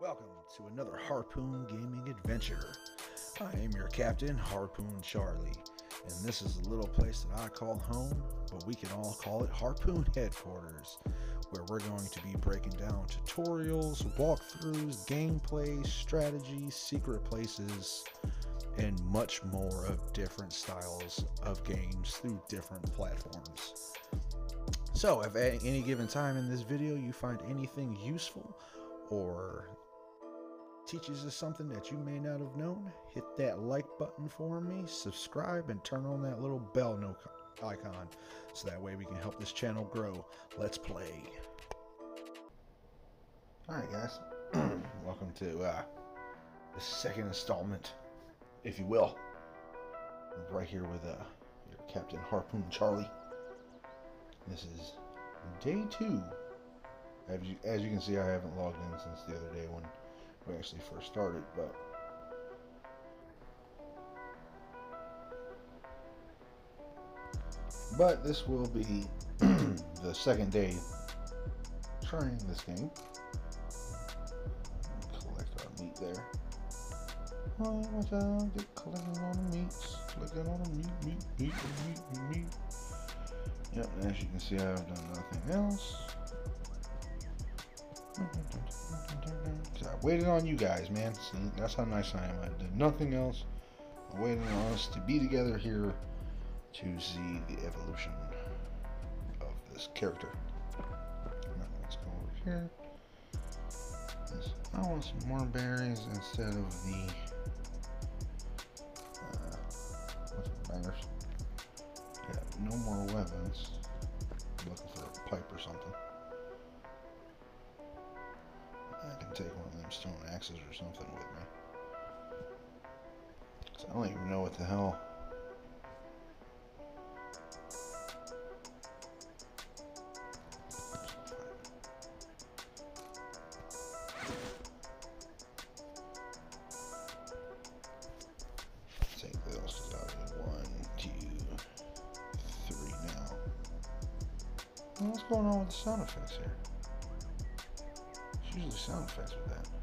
Welcome to another Harrpoon Gaming Adventure. I am your captain, Harpoon Charlie, and this is a little place that I call home, but we can all call it Harpoon Headquarters, where we're going to be breaking down tutorials, walkthroughs, gameplay, strategies, secret places, and much more of different styles of games through different platforms. So, if at any given time in this video you find anything useful or teaches us something that you may not have known, hit that like button for me, subscribe, and turn on that little bell no icon so that way we can help this channel grow. Let's play. Alright guys, welcome to uh, the second installment, if you will. Right here with uh, your Captain Harpoon Charlie. This is day two. As you, as you can see, I haven't logged in since the other day when we actually first started, but but this will be the second day trying this game. Collect our meat there. Oh, watch out, get collecting on the meats, collecting on the meat, meat, meat, meat, meat, meat. Yep, and as you can see, I've done nothing else. I waited on you guys, man. See, that's how nice I am. I did nothing else. I waited on us to be together here to see the evolution of this character. Now let's go over here. I want some more berries instead of the uh, bangers. Yeah, no more weapons. I'm looking for a pipe or something. Them stone axes or something with me. I don't even know what the hell. What's going on with the sound effects here? usually sound effects with that.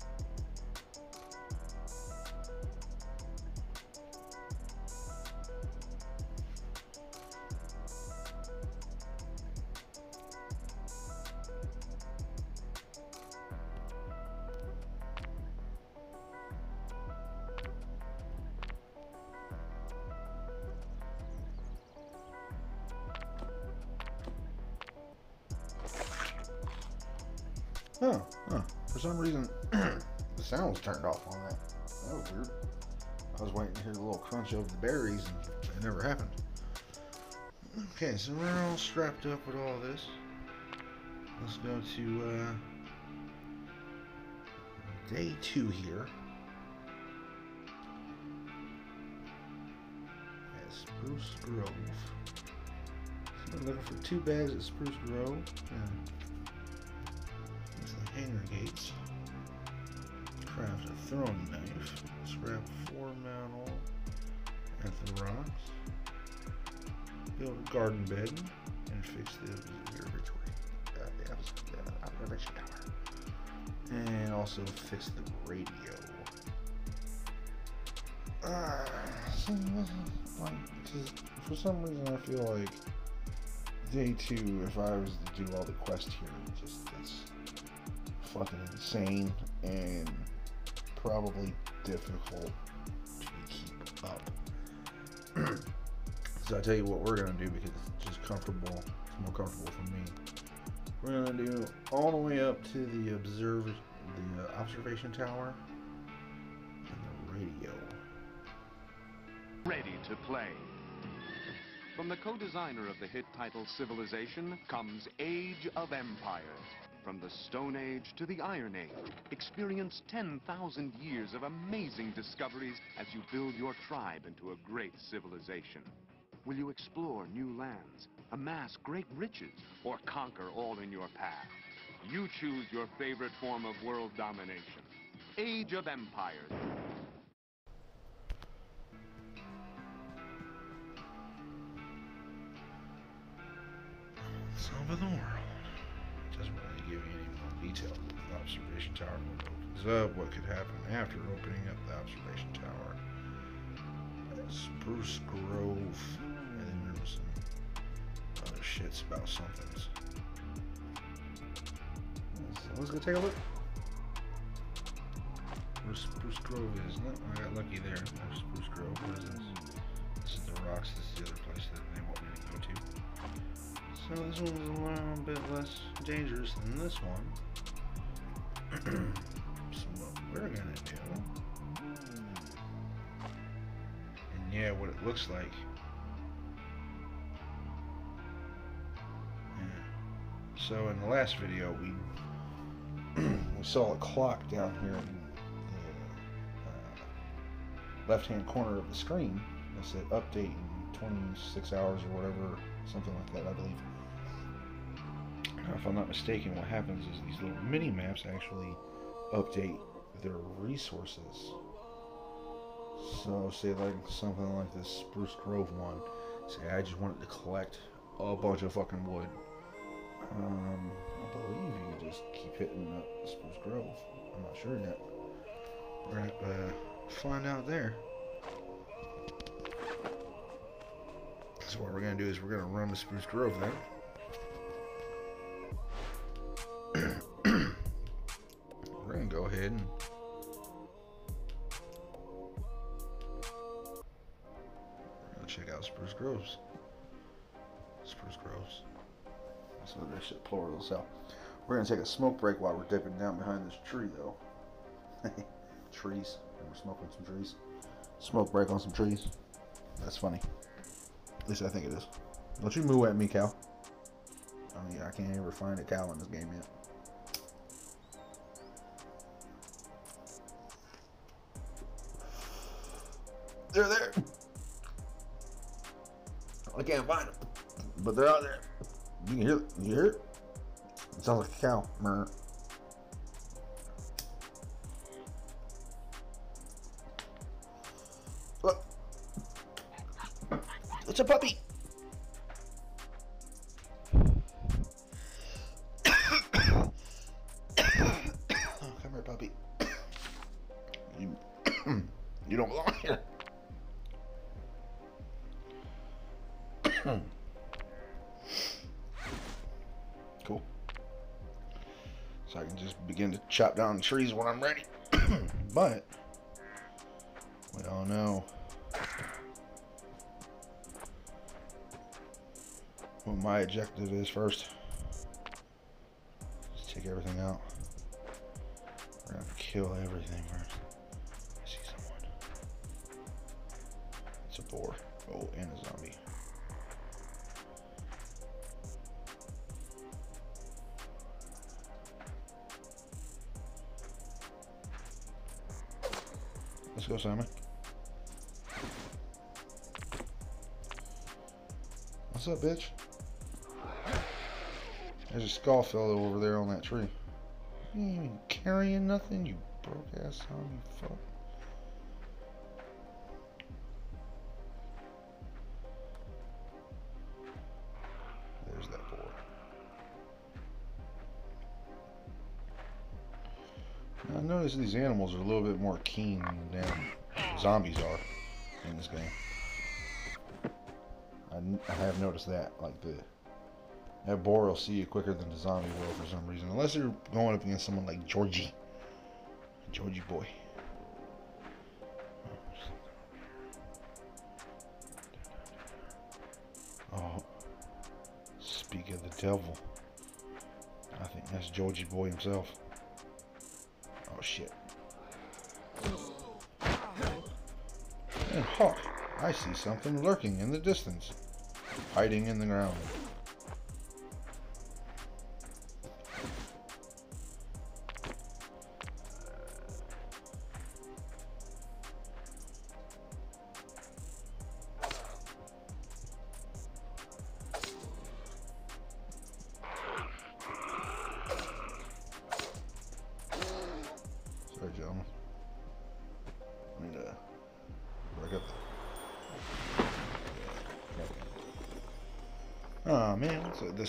Weird. I was waiting to hear the little crunch of the berries, and it never happened. Okay, so we're all strapped up with all this. Let's go to uh, day two here. At Spruce Grove. So I'm looking for two bags at Spruce Grove. Yeah hangar gates, craft a throwing knife, scrap four mantle at the rocks, build a garden bed, and fix the observatory, uh, observation tower, and also fix the radio. Uh, for some reason, I feel like day two, if I was to do all the quests here, just it's fucking insane. And probably difficult to keep up. so I tell you what we're gonna do because it's just comfortable. It's more comfortable for me. We're gonna do all the way up to the observe the uh, observation tower and the radio. Ready to play. From the co-designer of the hit title Civilization comes Age of Empires. From the Stone Age to the Iron Age, experience 10,000 years of amazing discoveries as you build your tribe into a great civilization. Will you explore new lands, amass great riches, or conquer all in your path? You choose your favorite form of world domination. Age of Empires. Detail. The observation tower opens up, what could happen after opening up the observation tower. Spruce Grove, and then there's some other shits about somethings. So let's go take a look. Where Spruce Grove is. No, I got lucky there. Spruce Grove. What is this? This is the rocks. This is the other place that they want me to go to. So this one's a little bit less dangerous than this one. So what we're gonna do. And yeah, what it looks like. Yeah. So in the last video, we we saw a clock down here in the uh, left-hand corner of the screen that said update in 26 hours or whatever, something like that, I believe. If I'm not mistaken, what happens is these little mini maps actually update their resources. So, say like something like this Spruce Grove one. Say I just wanted to collect a bunch of fucking wood. Um, I believe you just keep hitting up Spruce Grove. I'm not sure yet. We're gonna uh, find out there. So what we're gonna do is we're gonna run to Spruce Grove then. Gonna check out Spruce Groves. Spruce Groves. So this shit plural so we're gonna take a smoke break while we're dipping down behind this tree though. trees. And we're smoking some trees. Smoke break on some trees. That's funny. At least I think it is. Don't you moo at me, cow. I mean, I can't ever find a cow in this game yet. They're there. I can't find them, but they're out there. You can hear. You hear it? It sounds like a cow. Look. It's a puppy. Chop down trees when I'm ready. but we all know what my objective is first. Let's take everything out. We're gonna kill everything first. What's up, bitch? There's a skull fellow over there on that tree. You ain't even carrying nothing, you broke ass zombie fuck. There's that boy. Now, I notice these animals are a little bit more keen than zombies are in this game. I, have noticed that. Like the that boar will see you quicker than the zombie will for some reason, unless you're going up against someone like Georgie, Georgie boy. Oh, speak of the devil. I think that's Georgie boy himself. Oh shit. Hmm, and ha! I see something lurking in the distance, hiding in the ground.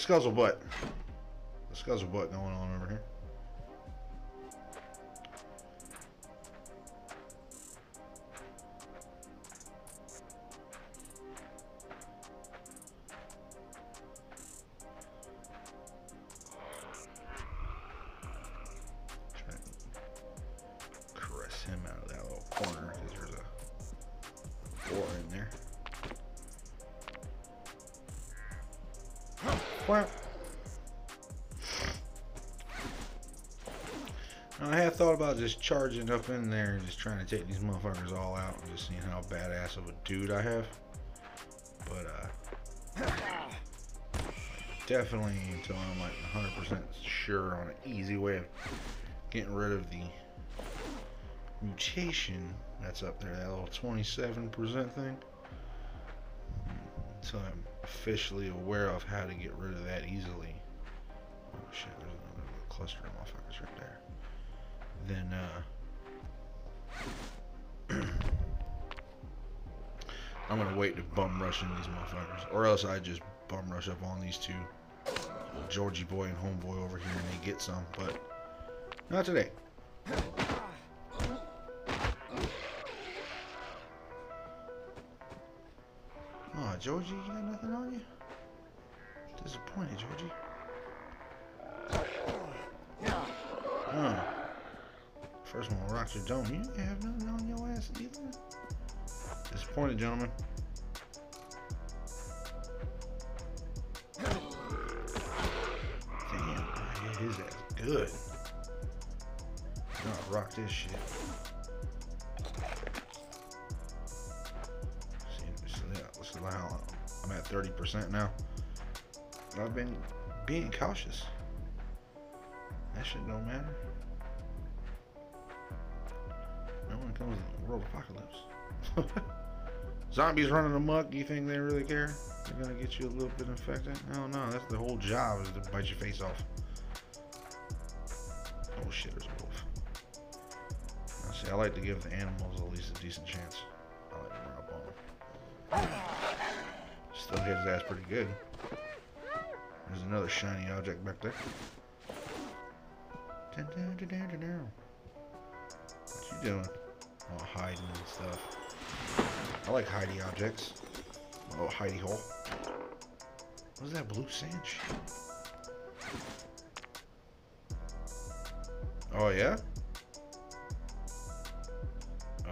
Scuzzle butt? Scuzzle butt going on over here. Crap. I have thought about just charging up in there and just trying to take these motherfuckers all out and just seeing how badass of a dude I have. But, uh, definitely until I'm like 100% sure on an easy way of getting rid of the mutation that's up there, that little 27% thing. Until I'm officially aware of how to get rid of that easily. Oh shit, there's another cluster of motherfuckers right there. Then, uh, I'm gonna wait to bum rush in these motherfuckers. Or else I just bum rush up on these two. Georgie boy and homeboy over here and they get some, but not today. Georgie, you got nothing on you? Disappointed, Georgie. Huh. First one rocks your dome. You didn't have nothing on your ass either. Disappointed, gentlemen. Damn, I hit his ass good. Gonna rock this shit. At 30% now. I've been being cautious. That shit don't matter. No one comes in the world apocalypse. Zombies running amok, you think they really care? They're gonna get you a little bit infected? No, no, that's the whole job is to bite your face off. Oh shit, there's a wolf. Now, see, I like to give the animals at least a decent chance. Hit his ass pretty good. There's another shiny object back there. What you doing? Oh, hiding and stuff. I like hidey objects. Oh, hidey hole. What is that blue sand? Oh, yeah?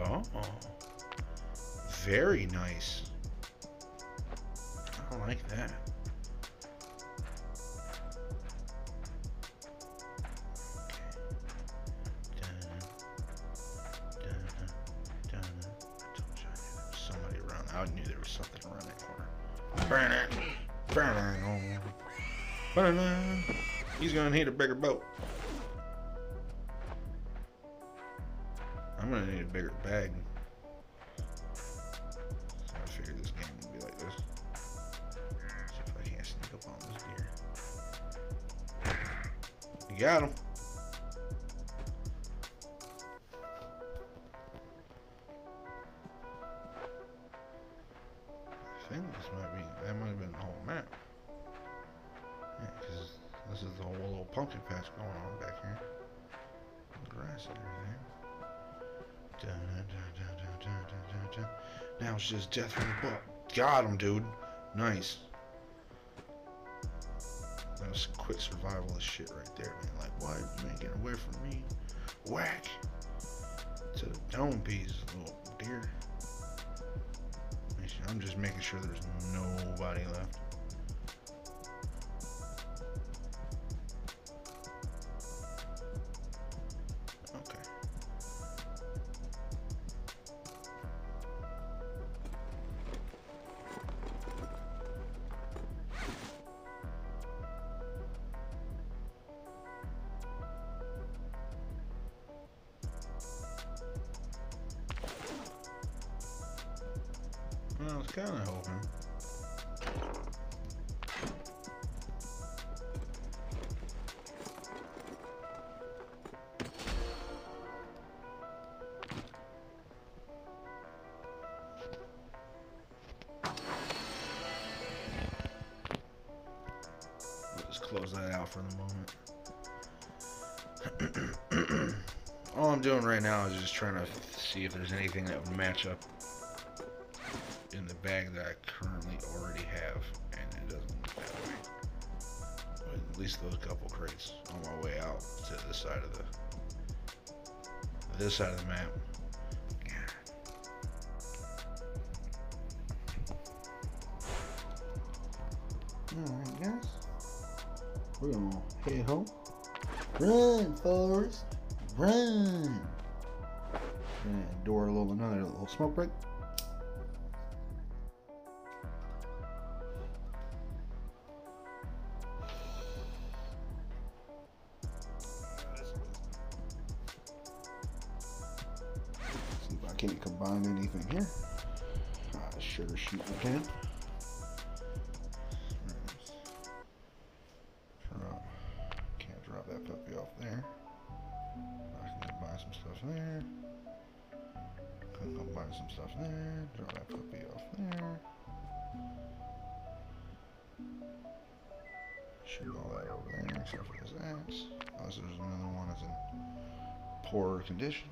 Oh. Very nice. I like that. I knew there was something around that corner. Burn it. Burn it. Burn it. He's gonna need a bigger boat. You got him. I think this might be, that might have been the whole map. Yeah, because this is the whole little pumpkin patch going on back here. Grass and everything. Dun, dun, dun. Now it's just death from the butt. Got him, dude. Nice. Shit right there, man. Like, why you ain't getting away from me? Whack! To the dome piece, little deer. I'm just making sure there's nobody left. Kind of hoping. Close that out for the moment. All I'm doing right now is just trying to see if there's anything that would match up bag that I currently already have, and it doesn't look that way. But at least those couple crates on my way out to this side of the this side of the map. Alright guys. we're gonna head home. Run, Forrest, run! And door a little another little smoke break. I can. Drop. Can't drop that puppy off there. I can buy some stuff there. Can go buy some stuff there. Drop that puppy off there. Shoot all that over there except for this axe. Unless there's another one that's in poorer condition.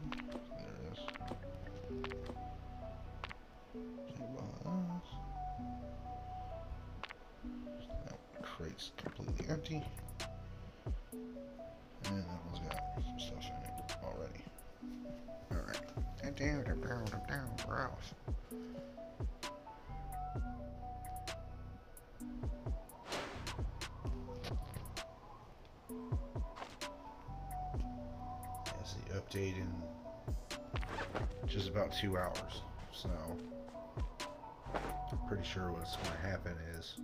Update in just about two hours. So I'm pretty sure what's going to happen is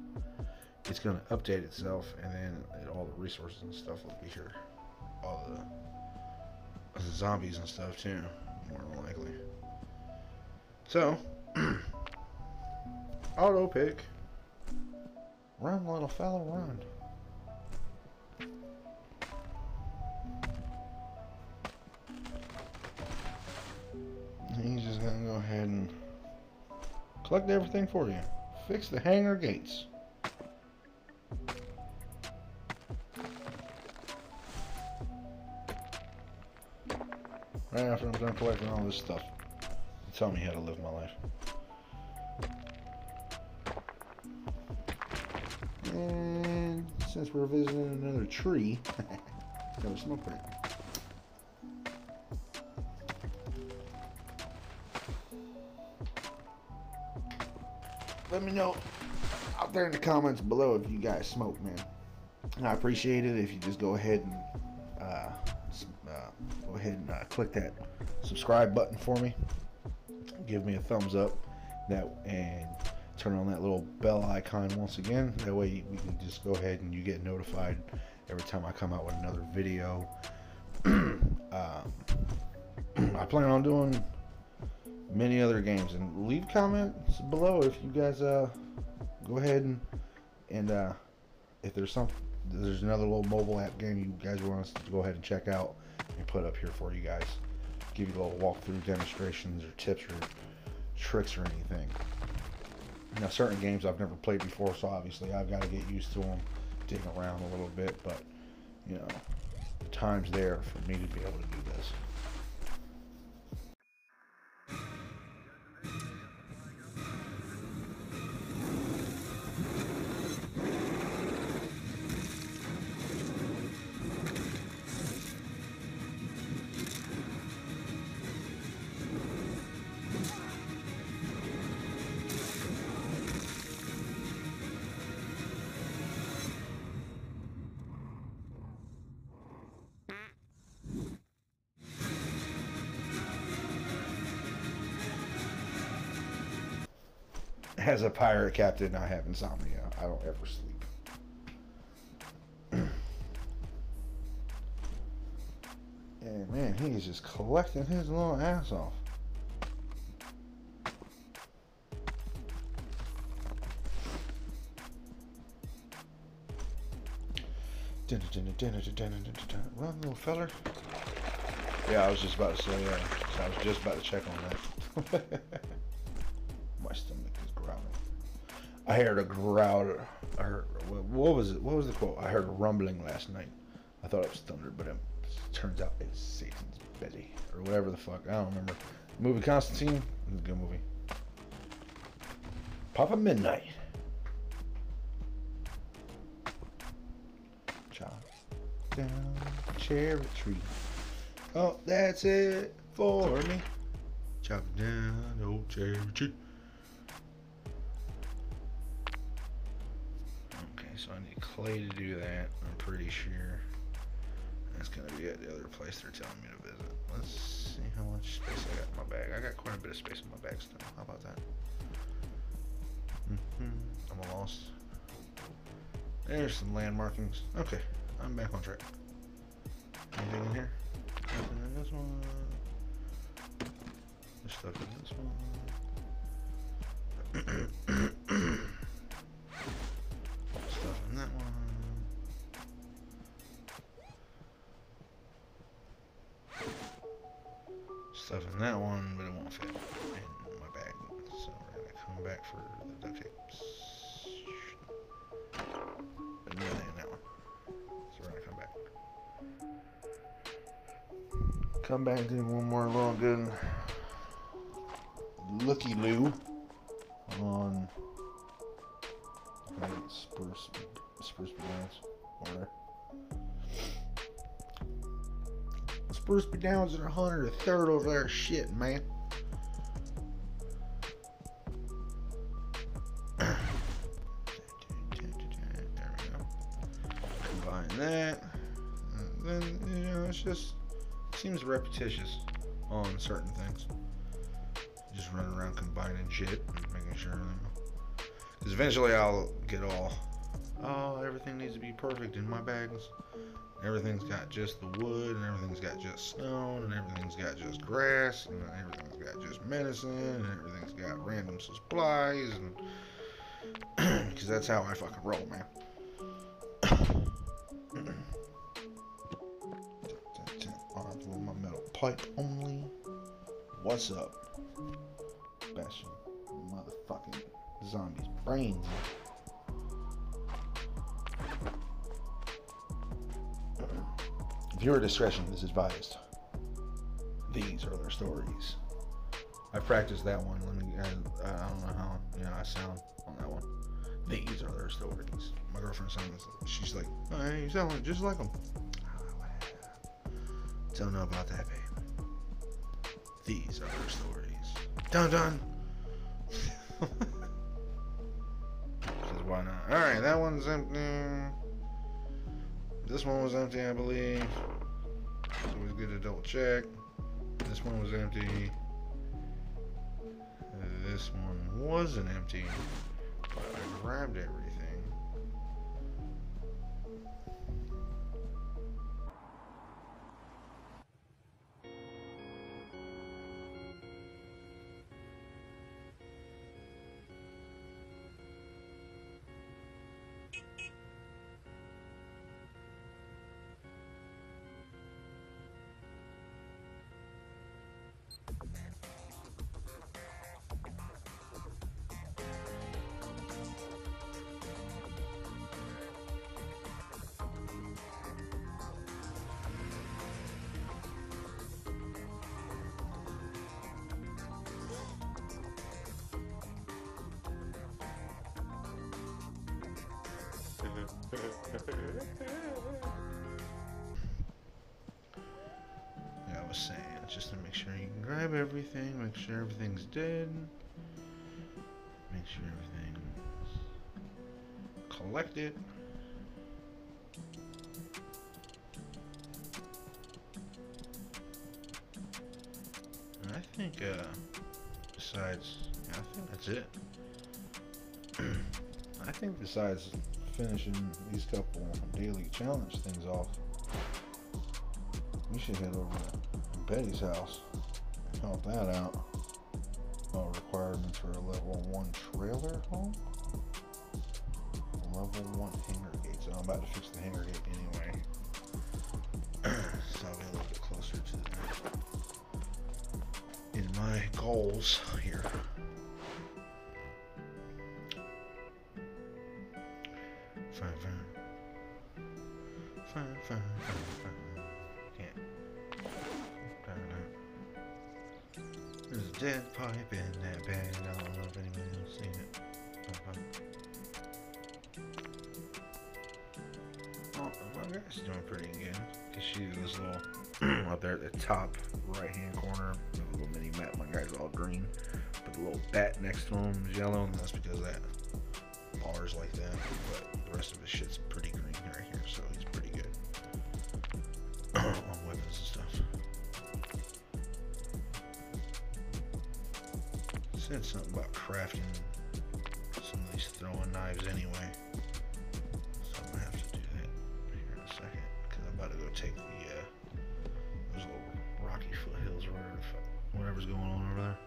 it's going to update itself and then all the resources and stuff will be here. All the, the zombies and stuff too, more than likely. So, auto pick. Run, little fella, run. Collect everything for you. Fix the hangar gates. Right after I'm done collecting all this stuff. Tell me how to live my life. And since we're visiting another tree, got a smoke break. Let me know out there in the comments below if you guys smoke, man. And I appreciate it if you just go ahead and uh, uh, go ahead and uh, click that subscribe button for me. Give me a thumbs up, that and turn on that little bell icon once again. That way we can just go ahead and you get notified every time I come out with another video. um, I plan on doing many other games. And leave comments below if you guys uh go ahead and and uh if there's some there's another little mobile app game you guys want us to go ahead and check out and put up here for you guys. Give you a little walkthrough demonstrations or tips or tricks or anything. Now certain games I've never played before so obviously I've got to get used to them dig around a little bit but you know the time's there for me to be able to do this as a pirate captain, I have insomnia. I don't ever sleep. and man, he is just collecting his little ass off. Run, little feller. Yeah, I was just about to say, yeah. So I was just about to check on that. I heard a growl. I heard what was it? What was the quote? I heard a rumbling last night. I thought it was thunder, but it turns out it's Satan's belly or whatever the fuck. I don't remember. movie Constantine. It was a good movie. Papa Midnight. Chop down cherry tree. Oh, that's it for me. Chop down old cherry tree. Clay to do that. I'm pretty sure. That's gonna be at the other place they're telling me to visit. Let's see how much space I got in my bag. I got quite a bit of space in my bag still. How about that? Mm -hmm. I'm lost. There's some land markings. Okay, I'm back on track. Anything in here? Nothing in this one. There's stuff in this one. that one, but it won't fit in my bag. So we're gonna come back for the duct tapes. In that one. So we're gonna come back. Come back and do one more little good looky loo on spruce spruce downs or spruce downs and a hundred a third over there shit man. There we go combine that. And then you know it's just seems repetitious on certain things. Just running around combining shit making sure because eventually I'll get all oh everything needs to be perfect in my bags. Everything's got just the wood and everything's got just stone and everything's got just grass and everything's got just medicine and everything's got random supplies and because that's how I fucking roll man. My metal pipe only. What's up? Bashing motherfucking zombies' brains. Viewer discretion is advised. These are their stories. I practiced that one. Let me. I, I don't know how you know I sound on that one. These are their stories. My girlfriend sounds. She's like, hey, you sound just like them. Don't know about that, babe. These are their stories. Dun dun. Why not? Alright, that one's empty. This one was empty, I believe. It's always good to double check. This one was empty. This one wasn't empty. But I grabbed everything. Yeah, I was saying, just to make sure you can grab everything, make sure everything's dead, make sure everything's collected. And I think, uh, besides, yeah, I think that's it. I think besides finishing these couple daily challenge things off, we should head over to Betty's house and help that out. Uh, requirements for a level one trailer home. Level one hangar gate. So I'm about to fix the hangar gate anyway. so I'll be a little bit closer to. In my goals dead pipe in that. I don't know if else seen it. Oh, my guy's doing pretty good. Cause she's this little up there at the top right hand corner. The little mini map. My guy's all green, but the little bat next to him is yellow, and that's because that bars like that, but the rest of his shit's pretty green right here, so Said something about crafting some of these throwing knives anyway. So I'm gonna have to do that here in a second, because I'm about to go take the uh, those little rocky foothills or whatever, whatever's going on over there.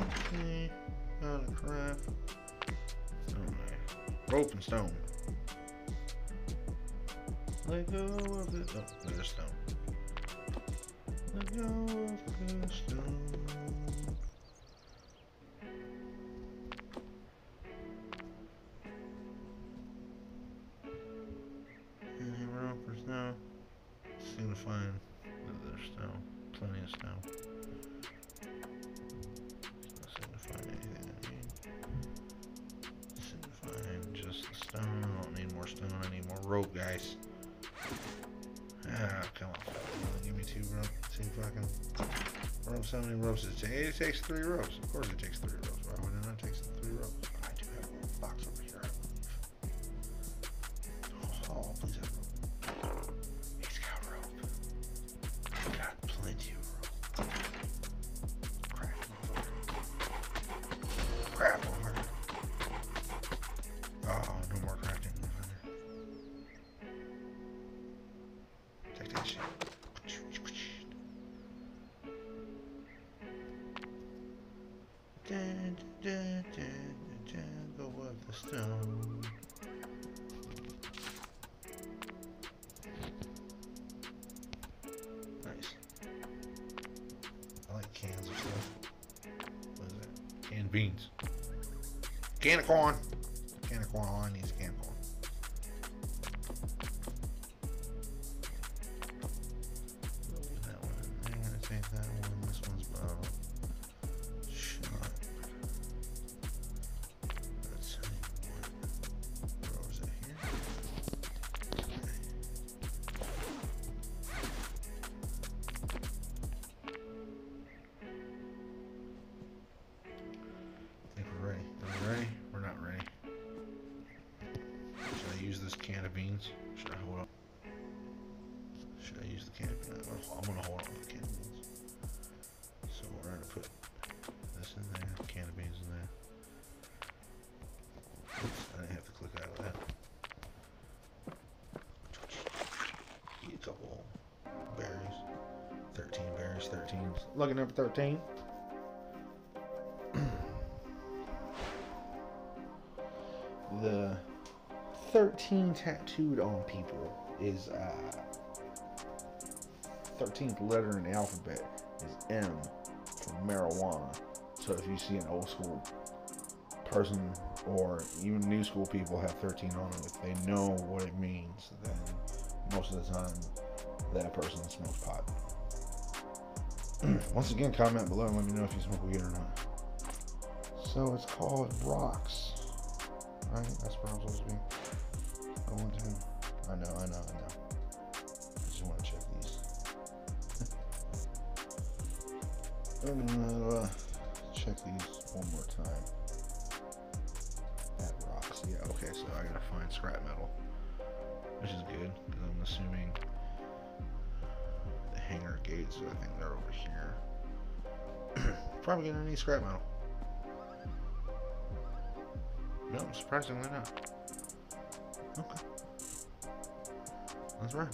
Okay. How to craft. Alright. Rope and stone. Let go of it. Oh, there's stone. Let go find there's stone. Plenty of. Don't seem to find anything I need. Seem to find just the stone. I don't need more stone. I need more rope, guys. How many ropes does it take? It takes three ropes. Of course it takes three With stone. Nice. I like cans of stuff. What is that? Canned beans. Can of corn. 13 berries, 13. Lucky number 13. the 13 tattooed on people is uh 13th letter in the alphabet is M for marijuana. So if you see an old school person or even new school people have 13 on them, if they know what it means, then most of the time that person smokes pot. Once again, comment below and let me know if you smoke weed or not. So it's called rocks. Right? That's what I'm supposed to be going to. I know, I know, I know. I just want to check these. I'm gonna uh, check these one more time. That rocks. Yeah, okay, so I gotta find scrap metal. Which is good, because I'm assuming the hangar gates, I think they're over. Probably gonna need scrap metal. No, surprisingly not. Okay. That's right.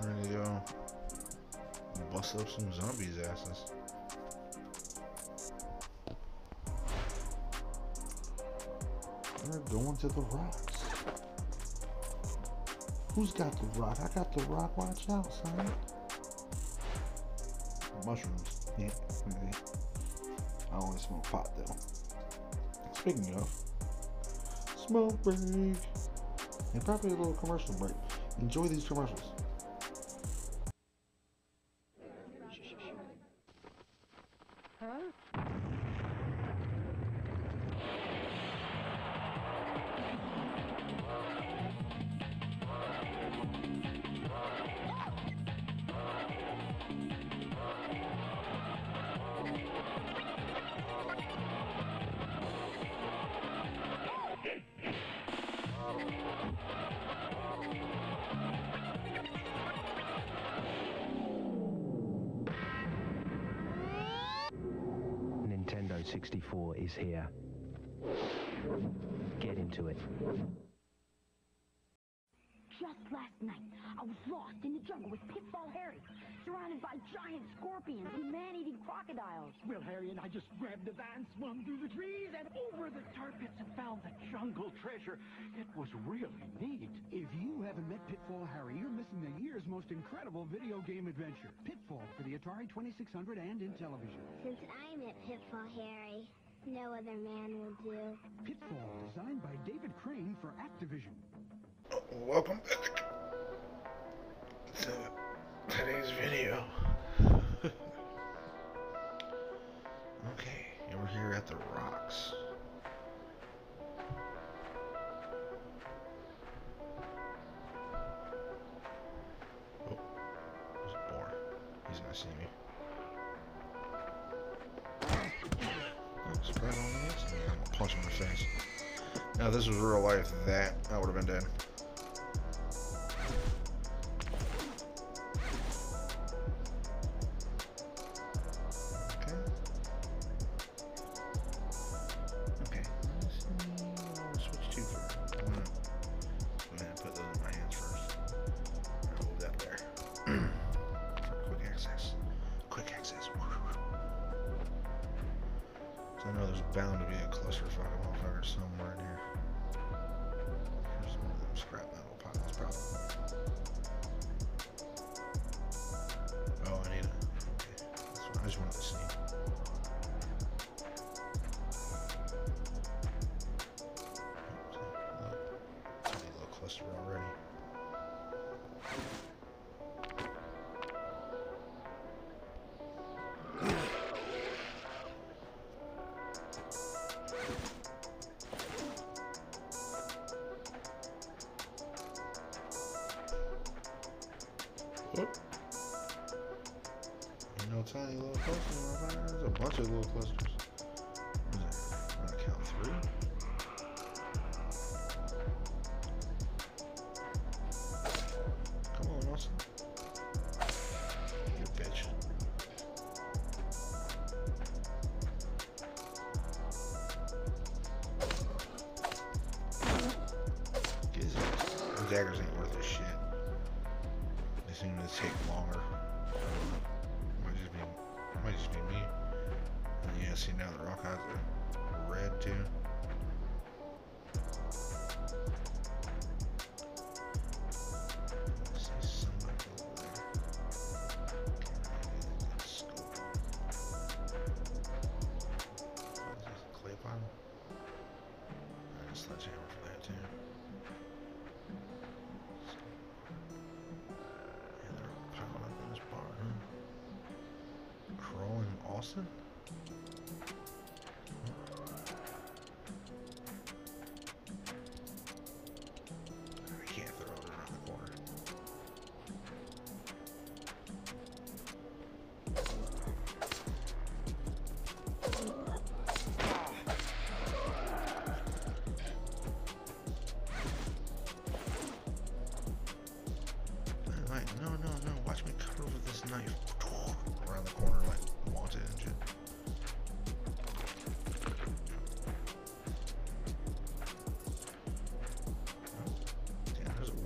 Ready to go bust up some zombies' asses. We're going to the rocks. Who's got the rock? I got the rock. Watch out, son. Mushrooms. I only smoke pot though. Speaking of, smoke break. And probably a little commercial break. Enjoy these commercials. By scorpions and man-eating crocodiles. Well, Harry and I just grabbed the van, swung through the trees, and over the tar pits and found the jungle treasure. It was really neat. If you haven't met Pitfall Harry, you're missing the year's most incredible video game adventure. Pitfall for the Atari 2600 and in television. Since I met Pitfall Harry, no other man will do. Pitfall, designed by David Crane for Activision. Welcome back to today's video. The rocks. Oh. He's see me. Oh, spread on this. I'm gonna punch him in the face. Now, this was real life, that I would have been dead. To take longer. Might just be, might just be me. And yeah, see now the rock eyes are red too.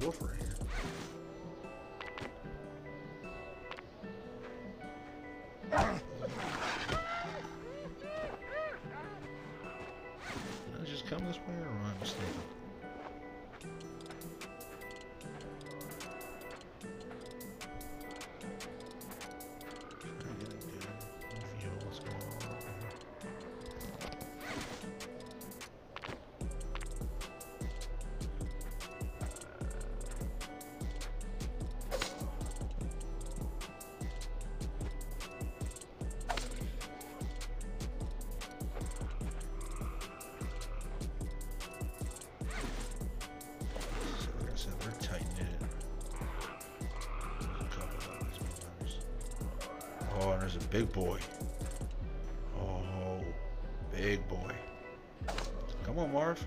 Damn, Oh, and there's a big boy. Oh, big boy. Come on, Marv.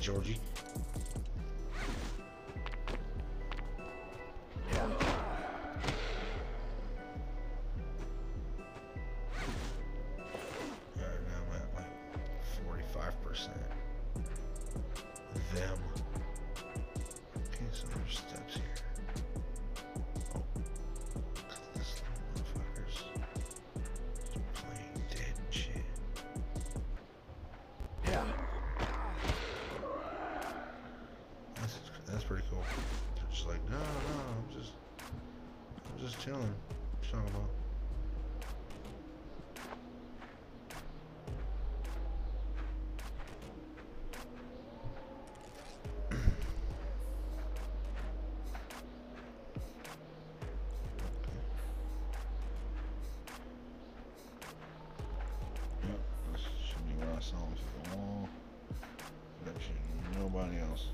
Georgie. Just chilling. What you talking about? Nobody else.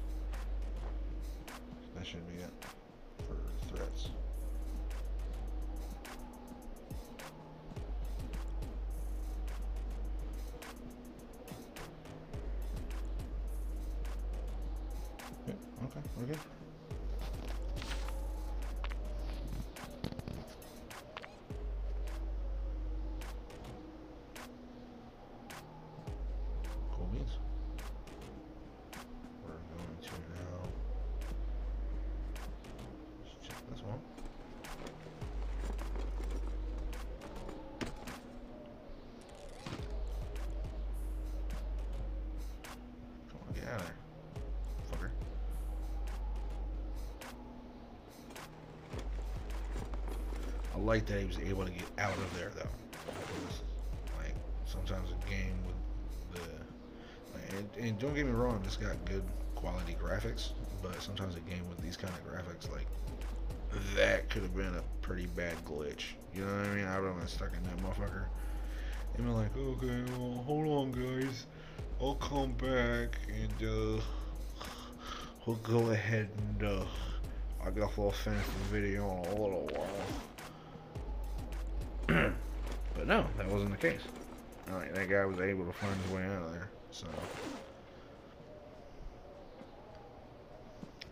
That should be it okay, we're good. Like that he was able to get out of there though. Like sometimes a game with the and, and don't get me wrong, this got good quality graphics, but sometimes a game with these kind of graphics, like that could have been a pretty bad glitch. You know what I mean? I would have been stuck in that motherfucker. And been like, okay, well, hold on, guys. I'll come back and uh, we'll go ahead and uh, I guess I'll finish the video in a little while. But no, that wasn't the case. Alright, that guy was able to find his way out of there. So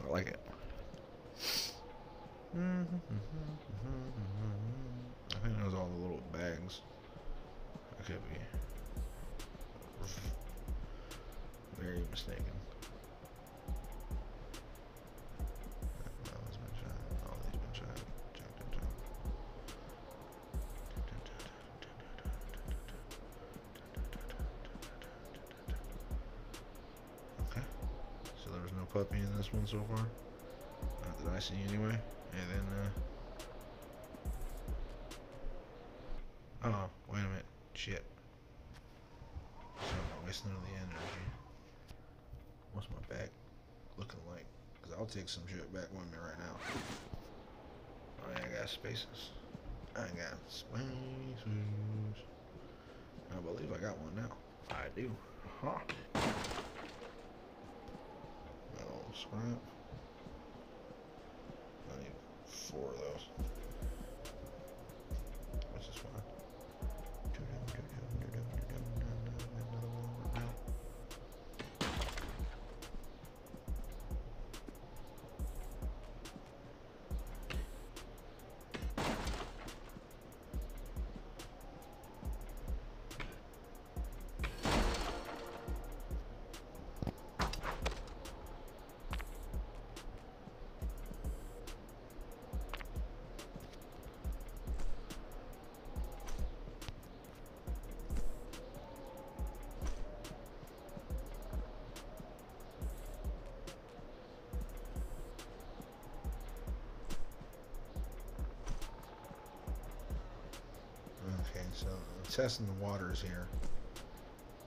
I like it. I think that was all the little bags. I could be very mistaken. One so far. Not that I see anyway. And then uh Oh, wait a minute. Shit. So I'm wasting all the energy. What's my back looking like? Because I'll take some shit back with me right now. Oh, I got spaces. I got spaces. I believe I got one now. I do. Huh. Metal scrap. I need four of those. Testing the waters here.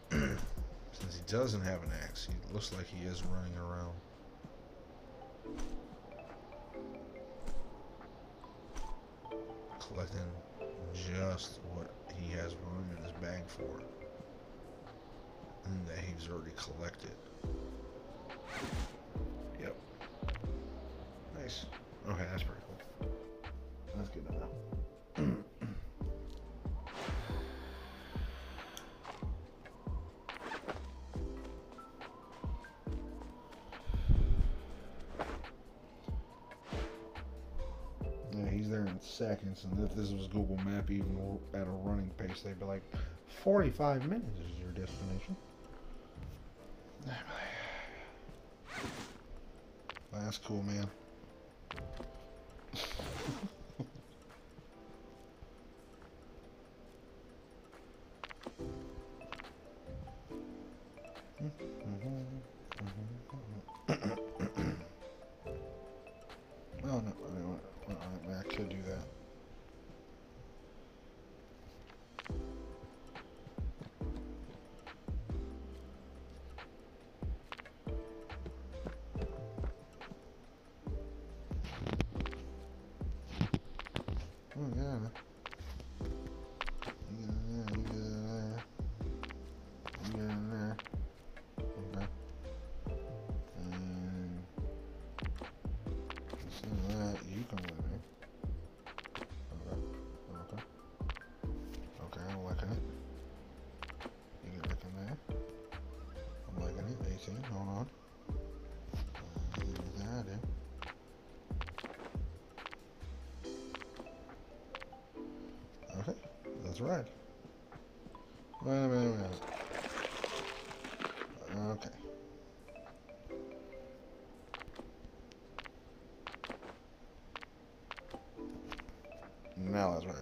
Since he doesn't have an axe, he looks like he is running around. And if this was Google Map, even at a running pace, they'd be like, 45 minutes is your destination. That's cool, man. That's right. Wait a minute, wait a minute. Okay. Now that's right.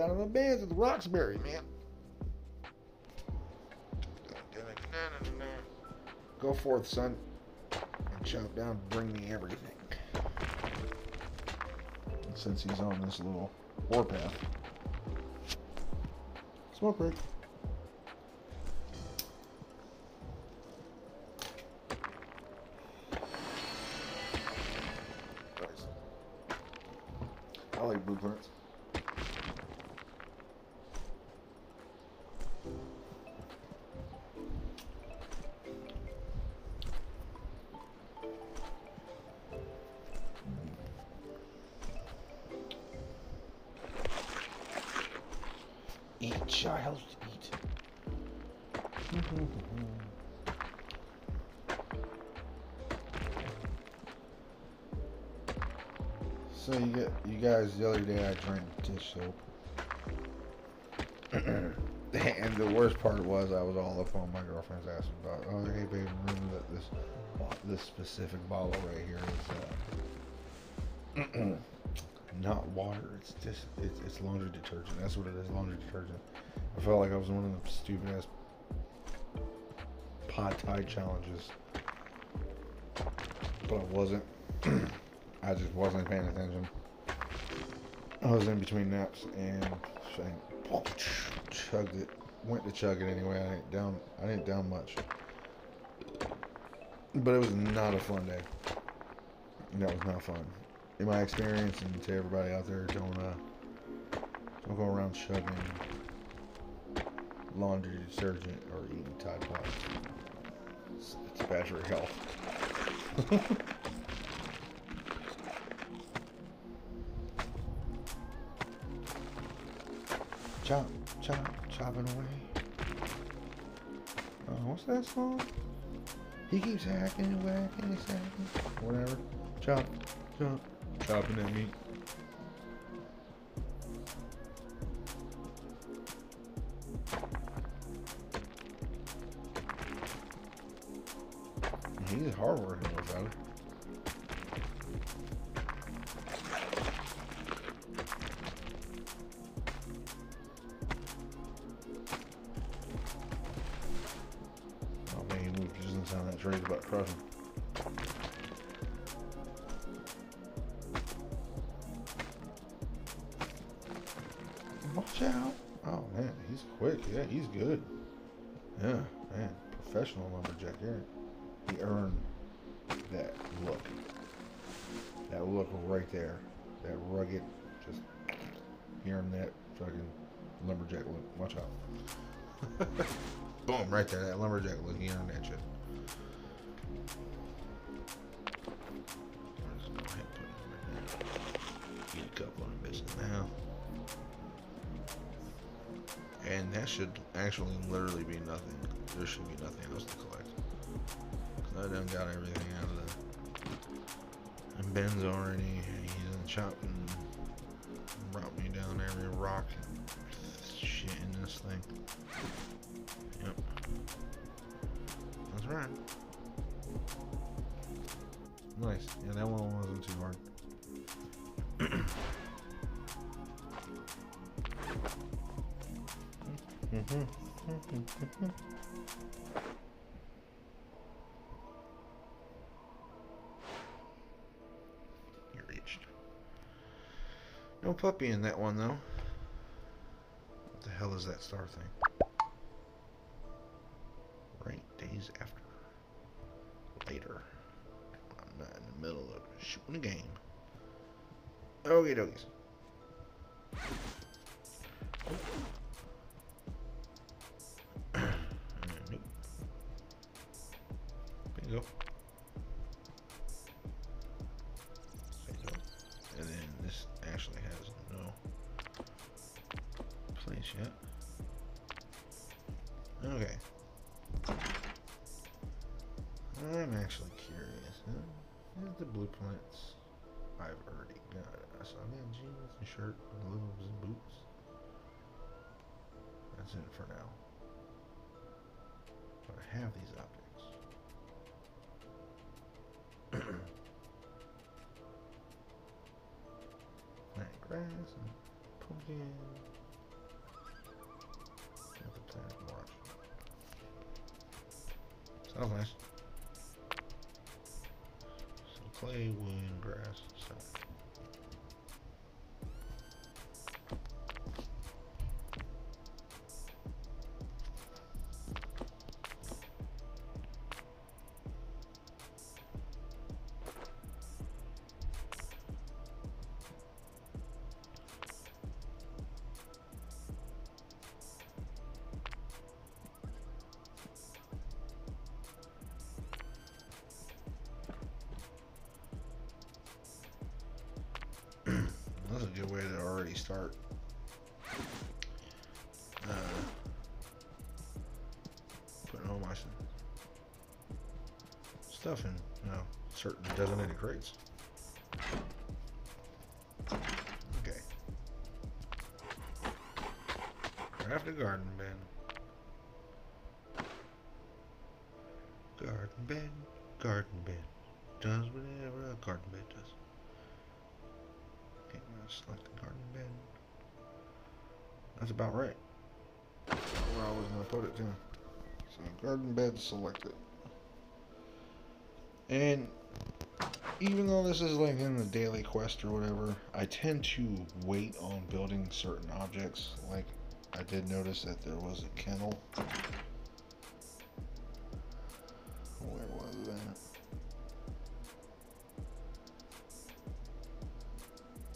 Battle of the Bands with Roxbury, man. Go forth, son, and chop down, bring me everything. Since he's on this little warpath. Smoke break. Child, eat. so you get you guys the other day I drank dish soap. and the worst part was I was all up on my girlfriend's ass about, oh hey babe, remember that this this specific bottle right here is uh, not water. It's just it's, it's laundry detergent. That's what it is, laundry detergent. I felt like I was one of the stupid ass pot tie challenges, but I wasn't. I just wasn't paying attention. I was in between naps and and chugged it. Went to chug it anyway. I didn't down. I didn't down much, but it was not a fun day. That was not fun. In my experience, and to everybody out there, don't uh, don't go around chugging laundry detergent or eating Tide Pods. It's, it's bad for your health. chop, chop, chopping away. Oh, what's that song? He keeps hacking and whacking and sacking. Whatever. Chop, chop, chopping at meat. He's hardworking little fella. Oh man. It doesn't sound that tree's about to crush him. Watch out. Oh man, he's quick. Yeah, he's good. Yeah, man. Professional lumberjack here. Right there. That rugged, just hearing that fucking lumberjack look. Watch out. Boom, right there. That lumberjack look. He earned that shit. Let's go ahead and put him right there. Get a couple of bitches now. And that should actually literally be nothing. There should be nothing else to collect. 'Cause I done got everything out of the, the bins already. He's done chopped and brought me down every rock and shit in this thing. Yep. That's right. Nice. Yeah, that one wasn't too hard. Mm-hmm. No puppy in that one though. What the hell is that star thing? Right days after. Later. I'm not in the middle of shooting a game. Okay, dokies. Start. Uh, putting all my stuff in, you know, certain designated crates. Okay. Craft a garden bin. That's about right. Where I was gonna put it too. So garden bed selected. And even though this is like in the daily quest or whatever, I tend to wait on building certain objects. Like I did notice that there was a kennel. Where was that?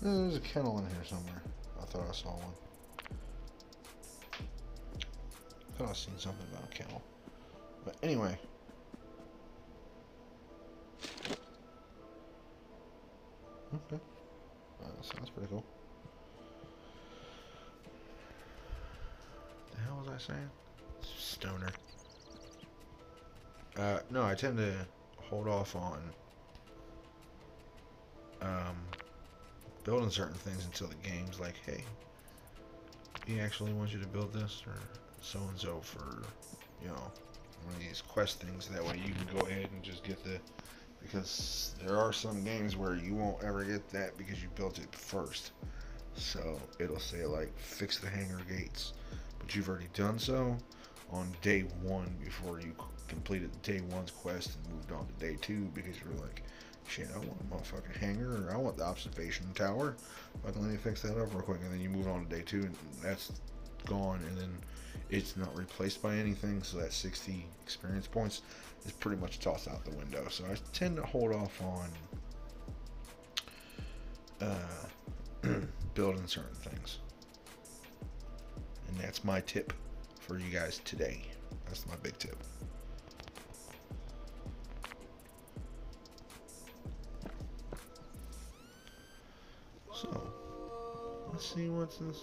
There's a kennel in here somewhere. I thought I saw one. Thought I seen something about a kennel. But anyway. Okay. Uh, sounds pretty cool. The hell was I saying? Stoner. Uh, no, I tend to hold off on um, building certain things until the game's like, hey, he actually wants you to build this, or so and so for, you know, one of these quest things. That way you can go ahead and just get the. Because there are some games where you won't ever get that because you built it first. So it'll say, like, fix the hangar gates. But you've already done so on day one before you completed day one's quest and moved on to day two because you're like, shit, I want a motherfucking hangar or I want the observation tower. But let me fix that up real quick. And then you move on to day two and that's gone. And then it's not replaced by anything. So that 60 experience points is pretty much tossed out the window. So I tend to hold off on uh, building certain things. And that's my tip for you guys today. That's my big tip. So, let's see what's this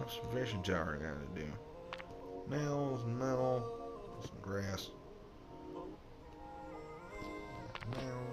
Observation tower I gotta do. Nails, metal, some grass. Nails.